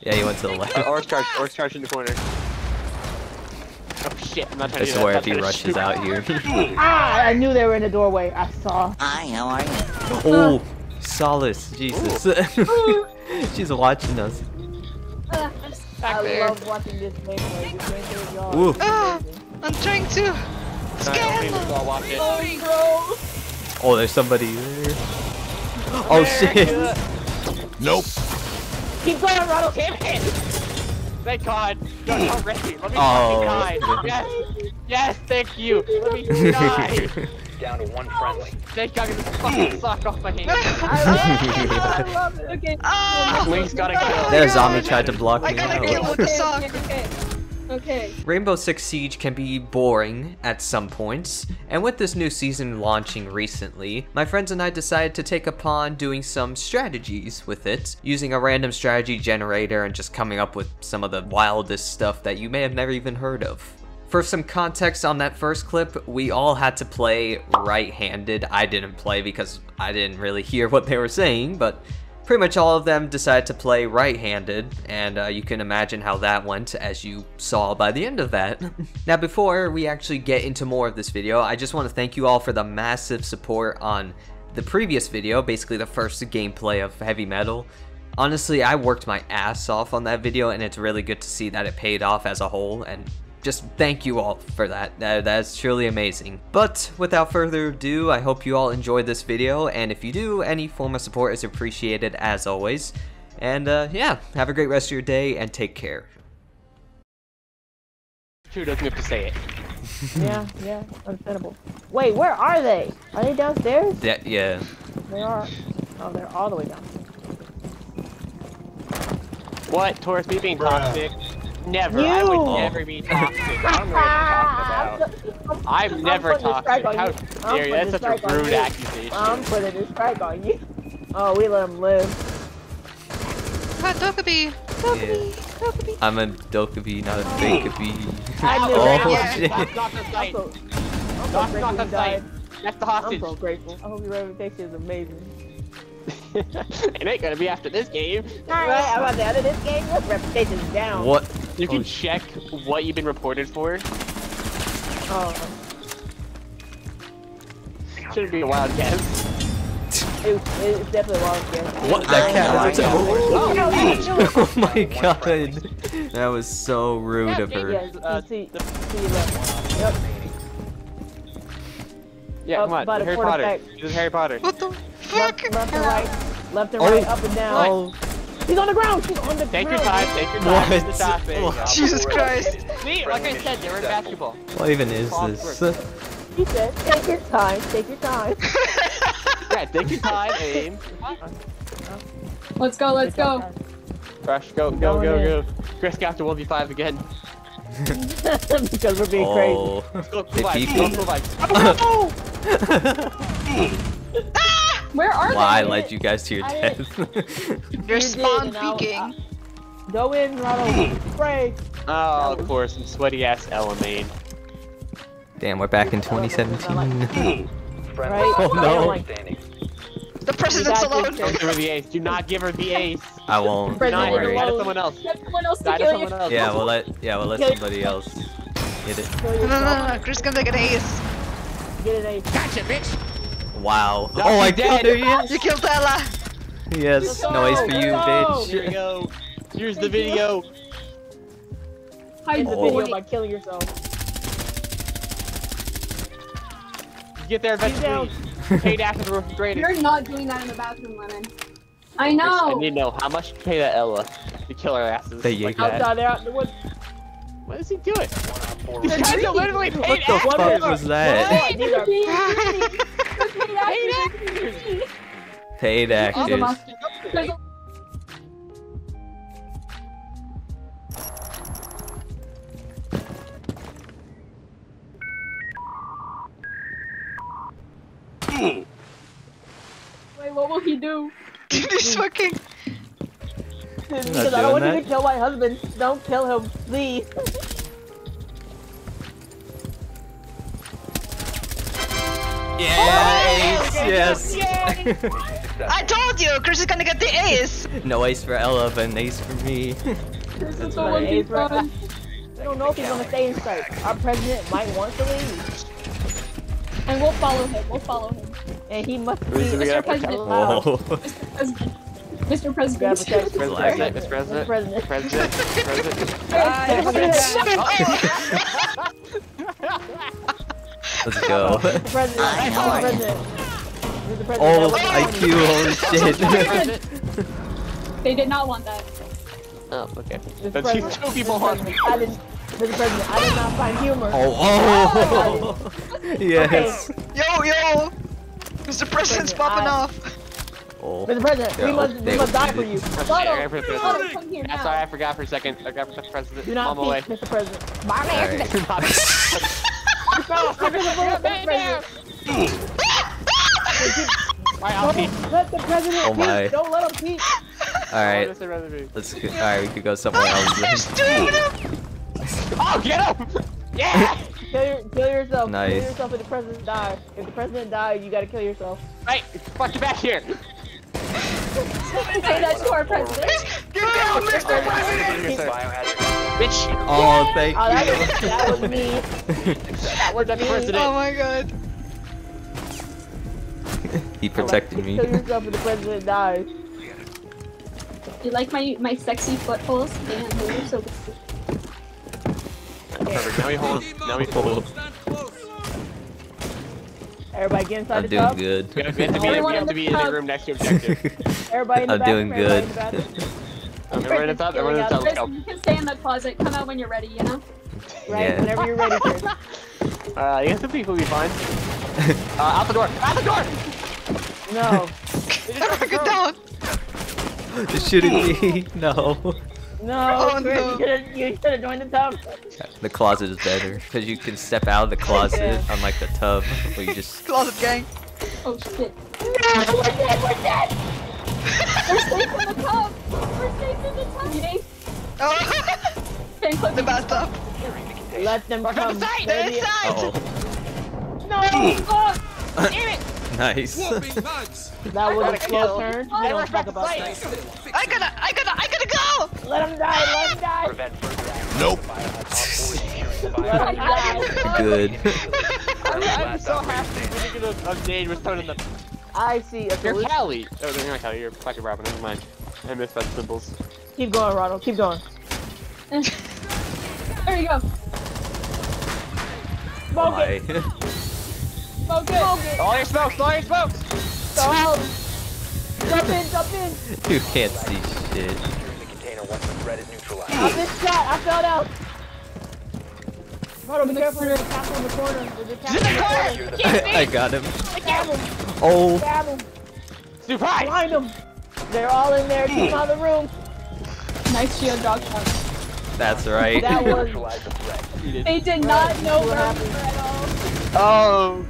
Yeah, he went to the left. Uh, Orc charge, Orc charge in the corner. Oh shit, I'm not trying I to swear if he rushes out here. Ah, I knew they were in the doorway. I saw. Hi, how are you? oh, Solis, Jesus. She's watching us. I there. love watching this gameplay. This gameplay. Ooh. Ah. I'm trying to No, I don't scan think them. I'll watch it. Oh, Oh, there's somebody there. Oh shit. Nope. Bro. Keep going, Ronald. Keep it. Thank God. God, already. Let me Oh. fucking die. Yes. Yes, thank you. Let me die. Down to one friendly. Thank God, get the fucking sock off my hand. I love it. I love it. Okay. Ah! Link's gotta kill. That zombie tried to block I me gotta out. kill with the sock. okay, okay. Okay. Rainbow Six Siege can be boring at some points, and with this new season launching recently, my friends and I decided to take upon doing some strategies with it, using a random strategy generator and just coming up with some of the wildest stuff that you may have never even heard of. For some context on that first clip, we all had to play right-handed. I didn't play because I didn't really hear what they were saying, but pretty much all of them decided to play right-handed, and uh, you can imagine how that went as you saw by the end of that. now before we actually get into more of this video, I just want to thank you all for the massive support on the previous video, basically the first gameplay of Heavy Metal. Honestly, I worked my ass off on that video, and it's really good to see that it paid off as a whole, and just thank you all for that. that. That's truly amazing. But without further ado, I hope you all enjoyed this video, and if you do, any form of support is appreciated as always. And uh, yeah, have a great rest of your day, and take care. True doesn't have to say it. Yeah, yeah, understandable. Wait, where are they? Are they downstairs? Yeah, yeah. They are. Oh, they're all the way down. What? Taurus, me being toxic? Never. I would never be toxic. I don't know what you're talking about. I'm never putting a strike toxic. How you. Dare you? That's such a rude accusation. I'm putting a strike on you. Oh, we let him live. Ah, Dokkaebi. Dokkaebi. Dokkaebi. I'm a Dokkaebi, not a Fakebee. I knew Oh, that. shit. That's not the I'm site. so, I'm so That's grateful not the site. That's the I'm so grateful. I hope your reputation is amazing. it ain't gonna be after this game. Alright, I'm about to end this game. Your reputation's down. What? You can Oh, check what you've been reported for. Oh, Shouldn't be a wild guess. it, it's definitely wrong again. What? That cat? I know. Oh my god. That was so rude of her. Yes, Uh, see, see. Yep. Yeah, come on. Harry Potter. back. This is Harry Potter. What the fuck? Left, left and right, left and Oh. right, up and down. Oh, She's on the ground. He's on the Take your ground. time. Take your time. What? Take the shot. There you go. Jesus Christ. See, like I said, they were in basketball. what even is this? She said, "Take your time. Take your time." Yeah, take your time, aim. Let's go, let's go. Rush, go, go, go, go. Chris got to 1v5 again. because we're being crazy. Oh. Let's go, Hey, go vibes, people. go, go vibes. Where are Well, I they? led you guys to your I death. They're You spawn and I'll- peeking. Go in, Ronald. Spray. Oh, of course, some sweaty ass Ela main. Damn, we're back in 2017. Right? Oh, no. The president's You got alone. this, Don't give her the ace. Do not give her the ace. I won't. Don't give her. worry. Die to someone else. Get someone else to Die to kill someone you. else. Yeah, we'll let yeah we'll let somebody else get it. No, no, no, no. Chris gonna get an ace. Get an ace. Gotcha, bitch. Wow. No, oh I she's god, dead. there he is. You killed Ella. Yes, Let's go, noise for you, let's Here we go. Here's the video. Hide End the video by killing yourself. Get there He's down. eventually. Paid after the refrigerator. You're not doing that in the bathroom, Lemon. I I know. need to know how much to pay that Ella to kill her asses. The like Jaeger. that. Outside there, out in the woods. What is he doing? One on four These guys are literally paid What the fuck was that? Oh, these are- Paid actors. Paid All actors. mustard. There's a- Wait, what will he do? He's fucking. Because I don't want doing you to kill my husband. Don't kill him, please. Yeah, ace, yes. I told you, Chris is gonna get the ace. No ace for Ella, but an ace for me. This is the one he's Right. done. We don't know if he's gonna stay in sight. Our president might want to leave, And we'll follow him. We'll follow him. and he must be. Who's- we Mr. President. oh. Mr. President. Mr. President. Mr. President. Mr. President, President. President, President. Let's go. Mr. President. I know Mr. it. President. Mr. President. Oh, that was- IQ, holy shit. They did not want that. Oh, okay. Mr. That's two people Mr. on President, I didn't. Mr. President, I did not find humor. Oh, oh. oh, oh, oh yes. Yo, yo. Mr. President's popping I- off. Oh. Mr. President, we Yeah, must, we must die for you. I'm Lotto, sorry, I forgot Lotto, come here now. sorry, I forgot for a second. I forgot for the president. Do not I'm away. peek, Mr. President. My Alright. Alright, I'll peek. Let the president Oh my. peek. Don't let him peek. Alright, let's go. Alright, we could go somewhere ah, else There's then. two of them. Oh, get him! Yeah! Kill, your, kill yourself. Nice. Kill yourself if the president dies. If the president dies, you gotta kill yourself. Right, fuck you back here. Say that to our president. Get down, Mr. President. Biohazard Bitch! Oh, thank Oh, that you. was, that was me. That was That me. president. Oh my god. He protected me. Kill yourself if the president dies. You like my my sexy foot holes? Damn, they're so good. Perfect, now we hold. Now we hold. Everybody get inside I'm the doing tub. good. We have we have to be, we have to be in the room next to objective. Everybody in the I'm bathroom. doing good. the bathroom. Everyone in the top, everyone in the top, let's go. you can stay in the closet. Come out when you're ready, you know? Right, Yeah. whenever you're ready, Chris. Uh, you have some people will be fine. Uh, out the door! Out the door! No. Everyone get down. Just shooting me. No. No, Oh, Chris, no. you should've you should've joined the tub. The closet is better because you can step out of the closet, Yeah. unlike the tub where you just. Closet gang. Oh shit. No, we're dead, we're dead! We're safe in the tub. We're safe in the tub. Meeting. Oh, Fan club. the bathtub. Let them Welcome to come. sight, They're They're the- inside. Oh, No! Oh, nice. That was a Gotta slow turn. Hey, don't talk about that. I gotta, I gotta, I gotta go. Let him die, let him die! Prevent further. Nope. Let him die! Good. I'm so happy the beginning of, of Jade was turning the. I see a You're solution. Kali! Oh, no, you're not Kali, you're fucking Robin, never mind. I misread that symbols. Keep going, Ronald. Keep going. there you go. Oh Smoke it! Smoke it. All your smokes! All your smokes! Go help! Jump in, jump in! you can't see shit. The container once the threat is neutralized. I missed shot. I fell down. Ronald, be careful. There's a castle in the corner. There's a castle in the corner. Secure I got him. Oh. Stab him. Oh, Stab him. Surprise! Blind them. They're all in there. Keep out of the room. Nice shield dog shot. that's right. That was. neutralize the threat. They did not know where we happened? were at all. Oh!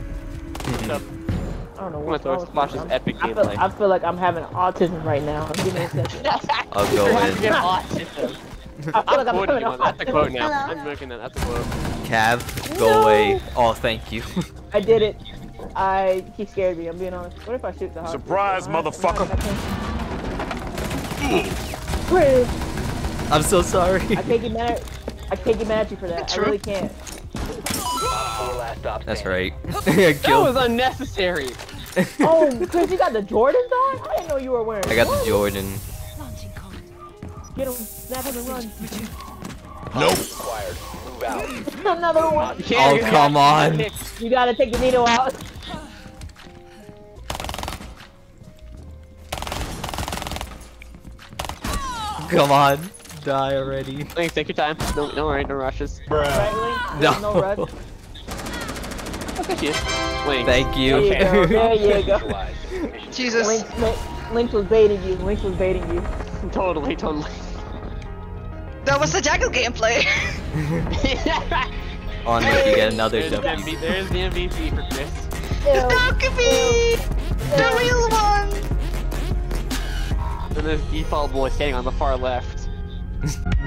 Mm-hmm. I don't know I'm gonna throw wrong a with splash me. epic I feel. I feel like I'm having autism right now. Give me a second. I'll go in. autism. I feel like I'm I'm having you on that. That's a quote now. Hello. I'm making that. That's a quote. Cav, go No. away. Oh, thank you. I did it. I he scared me. I'm being honest. What if I shoot the hospital? Surprise, I'm not- I'm not- motherfucker. Rude. I'm so sorry. I can't get mad. At, I can't get mad at you for that. I really can't. Four last stop That's standing. right. That Kill. was unnecessary! Oh, Chris, you got the Jordans on? I didn't know you were wearing. I got the Jordan. Get him, snap him and run. Nope. Acquired. Move out. Another one. You Oh, you come gotta- on. You gotta take the needle out. Come on. Die already. Link, take your time. Don't, don't worry, no rushes. Right, No. No rush. Look at you. Link. Thank you. There you go. There you go. Jesus. Link, Link, Link was baiting you. Link was baiting you. Totally, totally. That was the Jackal gameplay. On if you get another there's, the W. MV there's the MVP for Chris. Ew. that the real one. And there's default boy standing on the far left.